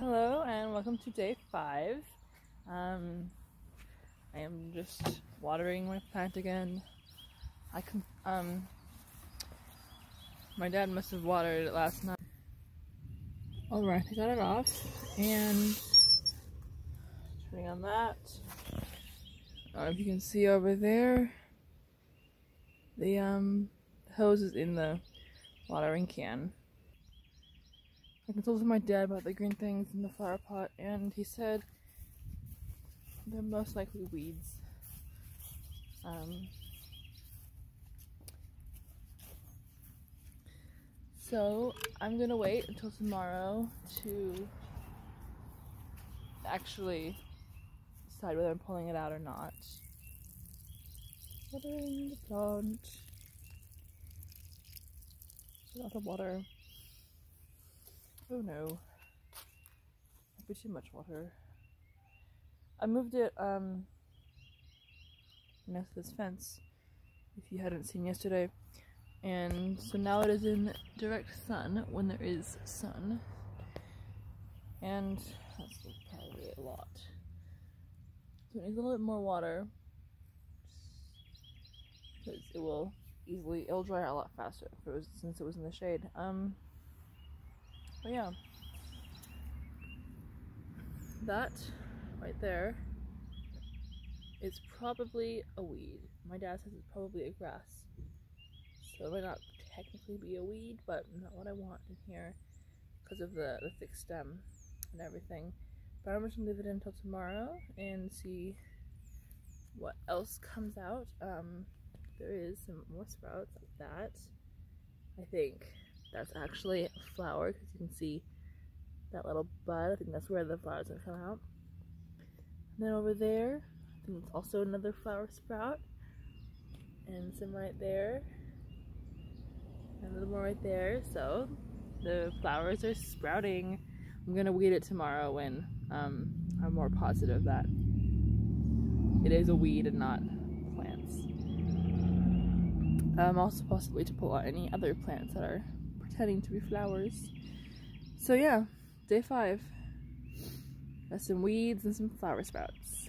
Hello and welcome to day five. Um, I am just watering my plant again. I can um my dad must have watered it last night. Alright, I got it off and turning on that. I don't know if you can see over there. The um hose is in the watering can. I consulted my dad about the green things in the flower pot, and he said they're most likely weeds. Um, so I'm gonna wait until tomorrow to actually decide whether I'm pulling it out or not. Watering the plant. A lot of water. Oh no. Might be too much water. I moved it um next to this fence, if you hadn't seen yesterday. And so now it is in direct sun when there is sun. And that's probably a lot. So it needs a little bit more water. Because it will easily it'll dry out a lot faster if it was since it was in the shade. Um but yeah. That right there is probably a weed. My dad says it's probably a grass. So it might not technically be a weed, but not what I want in here because of the, the thick stem and everything. But I'm just gonna leave it until tomorrow and see what else comes out. Um, there is some more sprouts like that. I think that's actually a flower because you can see that little bud. I think that's where the flowers going to come out. And then over there, I think it's also another flower sprout. And some right there. And a little more right there. So the flowers are sprouting. I'm gonna weed it tomorrow when um, I'm more positive that it is a weed and not plants. I'm also possibly to pull out any other plants that are pretending to be flowers. So yeah, day five. Got some weeds and some flower sprouts.